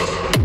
Navigator.